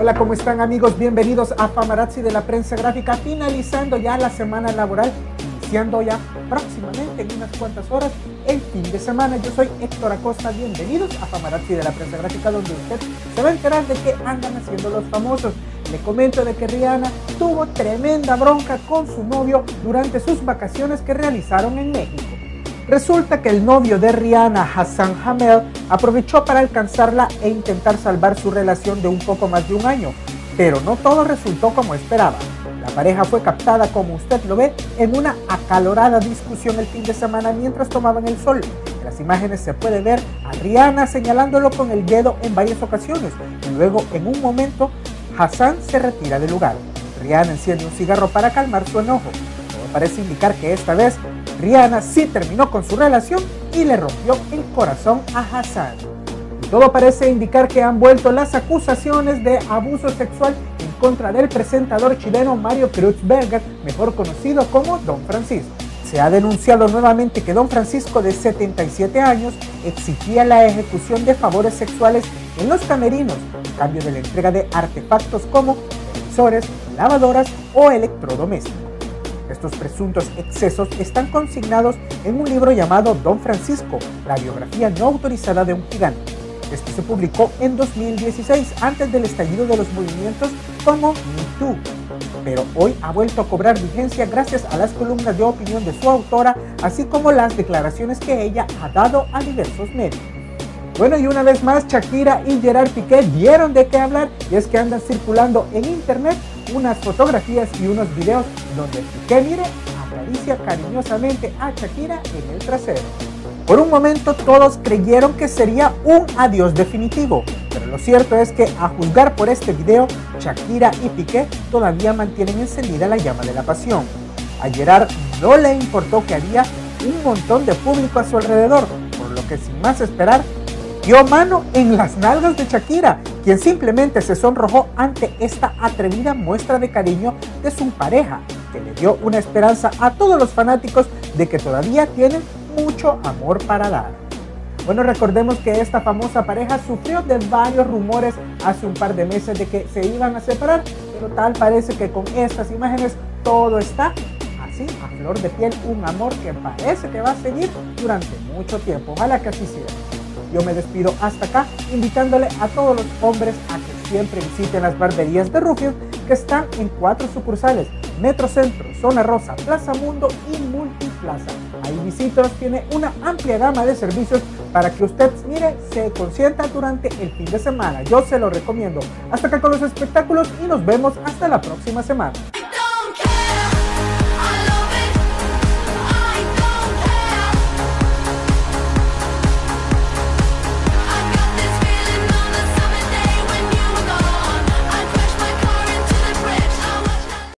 Hola, ¿cómo están amigos? Bienvenidos a Famarazzi de la prensa gráfica, finalizando ya la semana laboral, iniciando ya próximamente en unas cuantas horas el fin de semana. Yo soy Héctor Acosta, bienvenidos a Famarazzi de la prensa gráfica, donde usted se va a enterar de qué andan haciendo los famosos. Le comento de que Rihanna tuvo tremenda bronca con su novio durante sus vacaciones que realizaron en México. Resulta que el novio de Rihanna, Hassan Hamel, aprovechó para alcanzarla e intentar salvar su relación de un poco más de un año, pero no todo resultó como esperaba. La pareja fue captada, como usted lo ve, en una acalorada discusión el fin de semana mientras tomaban el sol. En las imágenes se puede ver a Rihanna señalándolo con el dedo en varias ocasiones y luego en un momento Hassan se retira del lugar. Rihanna enciende un cigarro para calmar su enojo. Parece indicar que esta vez Rihanna sí terminó con su relación y le rompió el corazón a Hassan. todo parece indicar que han vuelto las acusaciones de abuso sexual en contra del presentador chileno Mario Kreutzberger, mejor conocido como Don Francisco. Se ha denunciado nuevamente que Don Francisco, de 77 años, exigía la ejecución de favores sexuales en los camerinos, en cambio de la entrega de artefactos como televisores, lavadoras o electrodomésticos. Estos presuntos excesos están consignados en un libro llamado Don Francisco, la biografía no autorizada de un gigante. Este se publicó en 2016, antes del estallido de los movimientos como Me pero hoy ha vuelto a cobrar vigencia gracias a las columnas de opinión de su autora, así como las declaraciones que ella ha dado a diversos medios. Bueno, y una vez más, Shakira y Gerard Piqué dieron de qué hablar y es que andan circulando en internet unas fotografías y unos videos donde Piqué, mire, acaricia cariñosamente a Shakira en el trasero. Por un momento todos creyeron que sería un adiós definitivo, pero lo cierto es que a juzgar por este video, Shakira y Piqué todavía mantienen encendida la llama de la pasión. A Gerard no le importó que había un montón de público a su alrededor, por lo que sin más esperar, dio mano en las nalgas de Shakira, quien simplemente se sonrojó ante esta atrevida muestra de cariño de su pareja, que le dio una esperanza a todos los fanáticos de que todavía tienen mucho amor para dar. Bueno, recordemos que esta famosa pareja sufrió de varios rumores hace un par de meses de que se iban a separar, pero tal parece que con estas imágenes todo está así, a flor de piel, un amor que parece que va a seguir durante mucho tiempo. Ojalá que así sea. Yo me despido hasta acá, invitándole a todos los hombres a que siempre visiten las barberías de Rufios que están en cuatro sucursales, Metro Centro, Zona Rosa, Plaza Mundo y Multiplaza. Ahí Visitos tiene una amplia gama de servicios para que usted, mire, se consienta durante el fin de semana. Yo se lo recomiendo. Hasta acá con los espectáculos y nos vemos hasta la próxima semana.